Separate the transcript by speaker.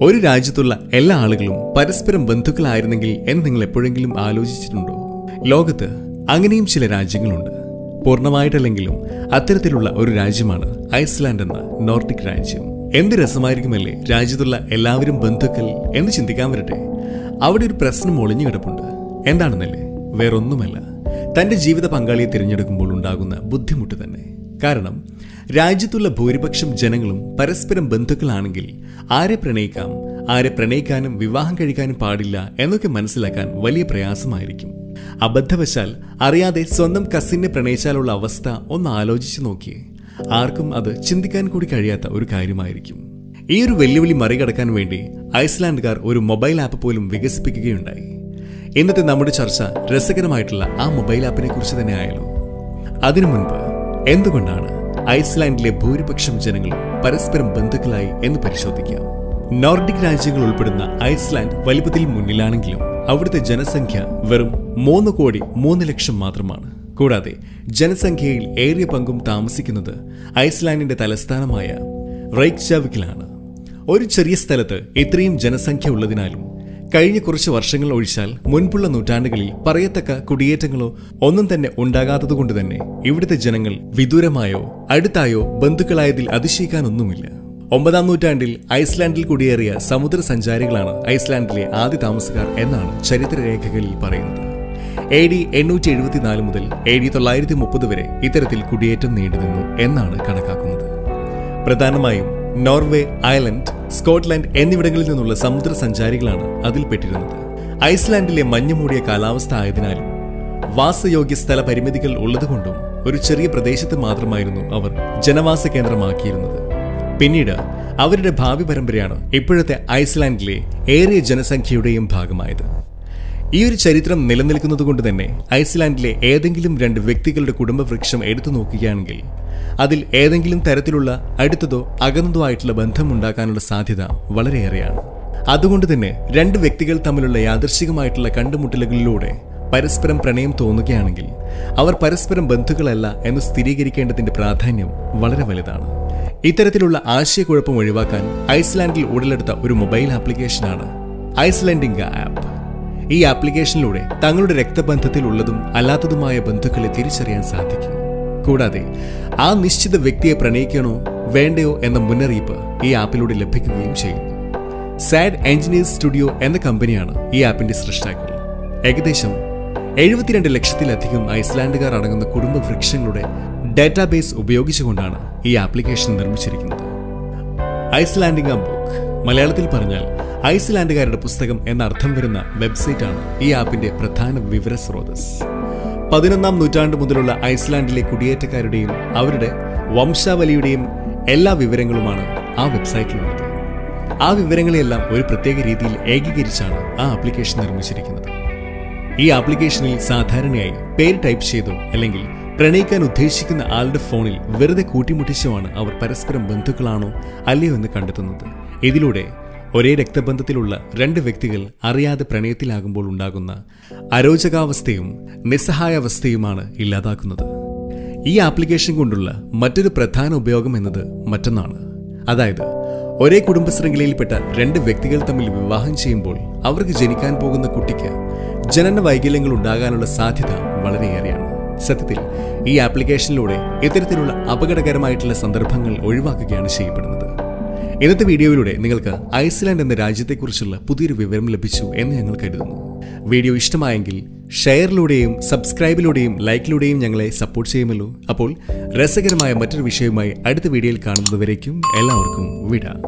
Speaker 1: ഒരു രാജ്യത്തുള്ള എല്ലാ ആളുകളും പരസ്പരം ബന്ധുക്കളായിരുന്നെങ്കിൽ എന്ന് നിങ്ങൾ എപ്പോഴെങ്കിലും ആലോചിച്ചിട്ടുണ്ടോ? ലോകത്ത് അങ്ങനെയും ചില രാജ്യങ്ങളുണ്ട്. പൂർണമായിട്ടല്ലെങ്കിലും അത്തരത്തിലുള്ള ഒരു രാജ്യമാണ് ഐസ്ലാൻഡ് എന്ന നോർഡിക് രാജ്യം. എന്ത് രസമായിരിക്കുമല്ലേ രാജ്യത്തുള്ള എല്ലാവരും ബന്ധുക്കൾ എന്ന് ചിന്തിക്കാൻ വരട്ടെ. അവിടെ ഒരു പ്രശ്നം ഒളിഞ്ഞു കിടപ്പുണ്ട്. എന്താണെന്നല്ലേ? വേറൊന്നുമല്ല. തന്റെ ജീവിത പങ്കാളിയെ തിരഞ്ഞെടുക്കുമ്പോൾ ഉണ്ടാകുന്ന ബുദ്ധിമുട്ട് തന്നെ. കാരണം രാജ്യത്തുള്ള ഭൂരിപക്ഷം ജനങ്ങളും പരസ്പരം ബന്ധുക്കളാണെങ്കിൽ ആരെ പ്രണയിക്കാം ആരെ പ്രണയിക്കാനും വിവാഹം കഴിക്കാനും പാടില്ല എന്നൊക്കെ മനസ്സിലാക്കാൻ വലിയ പ്രയാസമായിരിക്കും. അബദ്ധവശാൽ അറിയാതെ സ്വന്തം കസിനെ പ്രണയിച്ചാലുള്ള അവസ്ഥ ഒന്ന് ആലോചിച്ചു നോക്കിയേ. ആർക്കും അത് ചിന്തിക്കാൻ കൂടി കഴിയാത്ത ഒരു കാര്യമായിരിക്കും. ഈ ഒരു വെല്ലുവിളി മറികടക്കാൻ വേണ്ടി ഐസ്ലാൻഡുകാർ ഒരു മൊബൈൽ ആപ്പ് പോലും വികസിപ്പിക്കുകയുണ്ടായി. ഇന്നത്തെ നമ്മുടെ ചർച്ച രസകരമായിട്ടുള്ള ആ മൊബൈൽ ആപ്പിനെ കുറിച്ച് തന്നെ ആയല്ലോ. അതിനു മുൻപ് എന്തുകൊണ്ടാണ് ഐസ്ലാൻഡിലെ ഭൂരിപക്ഷം ജനങ്ങൾ പരസ്പരം ബന്ധുക്കളായി എന്ന് പരിശോധിക്കാം. നോർഡിക് രാജ്യങ്ങൾ ഉൾപ്പെടുന്ന ഐസ്ലാൻഡ് വലുപ്പത്തിൽ മുന്നിലാണെങ്കിലും അവിടുത്തെ ജനസംഖ്യ വെറും മൂന്ന് കോടി മൂന്ന് ലക്ഷം മാത്രമാണ്. കൂടാതെ ജനസംഖ്യയിൽ ഏറിയ പങ്കും താമസിക്കുന്നത് ഐസ്ലാൻഡിന്റെ തലസ്ഥാനമായ റൈക്ചാവിക്കിലാണ് ഒരു ചെറിയ സ്ഥലത്ത് ഇത്രയും ജനസംഖ്യ ഉള്ളതിനാലും കഴിഞ്ഞ കുറച്ച് വർഷങ്ങൾ ഒഴിച്ചാൽ മുൻപുള്ള നൂറ്റാണ്ടുകളിൽ പറയത്തക്ക കുടിയേറ്റങ്ങളോ ഒന്നും തന്നെ ഉണ്ടാകാത്തതുകൊണ്ട് തന്നെ ഇവിടുത്തെ ജനങ്ങൾ വിദൂരമായോ അടുത്തായോ ബന്ധുക്കളായതിൽ അതിശയിക്കാനൊന്നുമില്ല. ഒമ്പതാം നൂറ്റാണ്ടിൽ ഐസ്ലാൻഡിൽ കുടിയേറിയ സമുദ്ര സഞ്ചാരികളാണ് ഐസ്ലാൻഡിലെ ആദ്യ താമസക്കാർ എന്നാണ് ചരിത്രരേഖകളിൽ പറയുന്നത്. എ ഡി എണ്ണൂറ്റി എഴുപത്തിനാല് മുതൽ എ ഡി തൊള്ളായിരത്തി മുപ്പത് വരെ ഇത്തരത്തിൽ കുടിയേറ്റം നീണ്ടുനിന്നു എന്നാണ് കണക്കാക്കുന്നത്. പ്രധാനമായും നോർവേ അയർലൻഡ് സ്കോട്ട്ലൻഡ് എന്നിവിടങ്ങളിൽ നിന്നുള്ള സമുദ്ര സഞ്ചാരികളാണ് അതിൽപ്പെട്ടിരുന്നത് ഐസ്ലാൻഡിലെ മഞ്ഞുമൂടിയ കാലാവസ്ഥ ആയതിനാലും വാസയോഗ്യ സ്ഥല പരിമിതികൾ ഉള്ളതുകൊണ്ടും ഒരു ചെറിയ പ്രദേശത്ത് മാത്രമായിരുന്നു അവർ ജനവാസ കേന്ദ്രമാക്കിയിരുന്നത്. പിന്നീട് അവരുടെ ഭാവി പരമ്പരയാണ് ഇപ്പോഴത്തെ ഐസ്ലാൻഡിലെ ഏറിയ ജനസംഖ്യയുടെയും ഭാഗമായത്. ഈ ഒരു ചരിത്രം നിലനിൽക്കുന്നത് കൊണ്ട് തന്നെ ഐസ്ലാൻഡിലെ ഏതെങ്കിലും രണ്ട് വ്യക്തികളുടെ കുടുംബവൃക്ഷം എടുത്തു നോക്കുകയാണെങ്കിൽ അതിൽ ഏതെങ്കിലും തരത്തിലുള്ള അടുത്തതോ അകന്നതോ ആയിട്ടുള്ള ബന്ധം ഉണ്ടാക്കാനുള്ള സാധ്യത വളരെയേറെയാണ്. അതുകൊണ്ട് തന്നെ രണ്ട് വ്യക്തികൾ തമ്മിലുള്ള യാദൃശികമായിട്ടുള്ള കണ്ടുമുട്ടലുകളിലൂടെ പരസ്പരം പ്രണയം തോന്നുകയാണെങ്കിൽ അവർ പരസ്പരം ബന്ധുക്കളല്ല എന്ന് സ്ഥിരീകരിക്കേണ്ടതിന്റെ പ്രാധാന്യം വളരെ വലുതാണ്. ഇത്തരത്തിലുള്ള ആശയക്കുഴപ്പം ഒഴിവാക്കാൻ ഐസ്ലാൻഡിൽ ഉടലെടുത്ത ഒരു മൊബൈൽ ആപ്ലിക്കേഷനാണ് ഐസ്ലാൻഡിംഗ ആപ്പ്. ഈ ആപ്ലിക്കേഷനിലൂടെ തങ്ങളുടെ രക്തബന്ധത്തിൽ ഉള്ളതും അല്ലാത്തതുമായ ബന്ധുക്കളെ തിരിച്ചറിയാൻ സാധിക്കും. കൂടാതെ ആ നിശ്ചിത വ്യക്തിയെ പ്രണയിക്കണോ വേണ്ടയോ എന്ന മുന്നറിയിപ്പ് ഈ ആപ്പിലൂടെ ലഭിക്കുകയും ചെയ്യുന്നു. സാഡ് എഞ്ചിനീയർ സ്റ്റുഡിയോ എന്ന കമ്പനിയാണ് ഈ ആപ്പിന്റെ സൃഷ്ടാക്കൾ. ഏകദേശം എഴുപത്തിരണ്ട് ലക്ഷത്തിലധികം ഐസ്ലാൻഡുകാർ അടങ്ങുന്ന കുടുംബ വൃക്ഷങ്ങളുടെ ഡാറ്റാബേസ് ഉപയോഗിച്ചുകൊണ്ടാണ് ഈ ആപ്ലിക്കേഷൻ നിർമ്മിച്ചിരിക്കുന്നത്. ഐസ്ലാൻഡിംഗ് ബുക്ക്. മലയാളത്തിൽ പറഞ്ഞാൽ ഐസ്ലാൻഡുകാരുടെ പുസ്തകം എന്ന അർത്ഥം വരുന്ന വെബ്സൈറ്റാണ് ഈ ആപ്പിന്റെ പ്രധാന വിവര സ്രോതസ് പതിനൊന്നാം നൂറ്റാണ്ട് മുതലുള്ള ഐസ്ലാൻഡിലെ കുടിയേറ്റക്കാരുടെയും അവരുടെ വംശാവലിയുടെയും എല്ലാ വിവരങ്ങളുമാണ് ആ വെബ്സൈറ്റിലുള്ളത്. ആ വിവരങ്ങളെല്ലാം ഒരു പ്രത്യേക രീതിയിൽ ഏകീകരിച്ചാണ് ആ ആപ്ലിക്കേഷൻ നിർമ്മിച്ചിരിക്കുന്നത്. ഈ ആപ്ലിക്കേഷനിൽ സാധാരണയായി പേര് ടൈപ്പ് ചെയ്തോ അല്ലെങ്കിൽ പ്രണയിക്കാൻ ഉദ്ദേശിക്കുന്ന ആളുടെ ഫോണിൽ വെറുതെ കൂട്ടിമുട്ടിച്ചുമാണ് അവർ പരസ്പരം ബന്ധുക്കളാണോ അല്ലയോ എന്ന് കണ്ടെത്തുന്നത്. ഇതിലൂടെ ഒരേ രക്തബന്ധത്തിലുള്ള രണ്ട് വ്യക്തികൾ അറിയാതെ പ്രണയത്തിലാകുമ്പോൾ ഉണ്ടാകുന്ന അരോചകാവസ്ഥയും നിസ്സഹായാവസ്ഥയുമാണ് ഇല്ലാതാക്കുന്നത്. ഈ ആപ്ലിക്കേഷൻ കൊണ്ടുള്ള മറ്റൊരു പ്രധാന ഉപയോഗം എന്നത് മറ്റൊന്നാണ്. അതായത് ഒരേ കുടുംബ ശൃംഖലയിൽപ്പെട്ട രണ്ട് വ്യക്തികൾ തമ്മിൽ വിവാഹം ചെയ്യുമ്പോൾ അവർക്ക് ജനിക്കാൻ പോകുന്ന കുട്ടിക്ക് ജനന വൈകല്യങ്ങൾ ഉണ്ടാകാനുള്ള സാധ്യത വളരെയേറെയാണ്. സത്യത്തിൽ ഈ ആപ്ലിക്കേഷനിലൂടെ ഇത്തരത്തിലുള്ള അപകടകരമായിട്ടുള്ള സന്ദർഭങ്ങൾ ഒഴിവാക്കുകയാണ് ചെയ്യപ്പെടുന്നത്. ഇന്നത്തെ വീഡിയോയിലൂടെ നിങ്ങൾക്ക് ഐസ്ലാൻഡ് എന്ന രാജ്യത്തെക്കുറിച്ചുള്ള പുതിയൊരു വിവരം ലഭിച്ചു എന്ന് ഞങ്ങൾ കരുതുന്നു. വീഡിയോ ഇഷ്ടമായെങ്കിൽ ഷെയറിലൂടെയും സബ്സ്ക്രൈബിലൂടെയും ലൈക്കിലൂടെയും ഞങ്ങളെ സപ്പോർട്ട് ചെയ്യുമല്ലോ. അപ്പോൾ രസകരമായ മറ്റൊരു വിഷയവുമായി അടുത്ത വീഡിയോയിൽ കാണുന്നതുവരേക്കും എല്ലാവർക്കും വിടാം.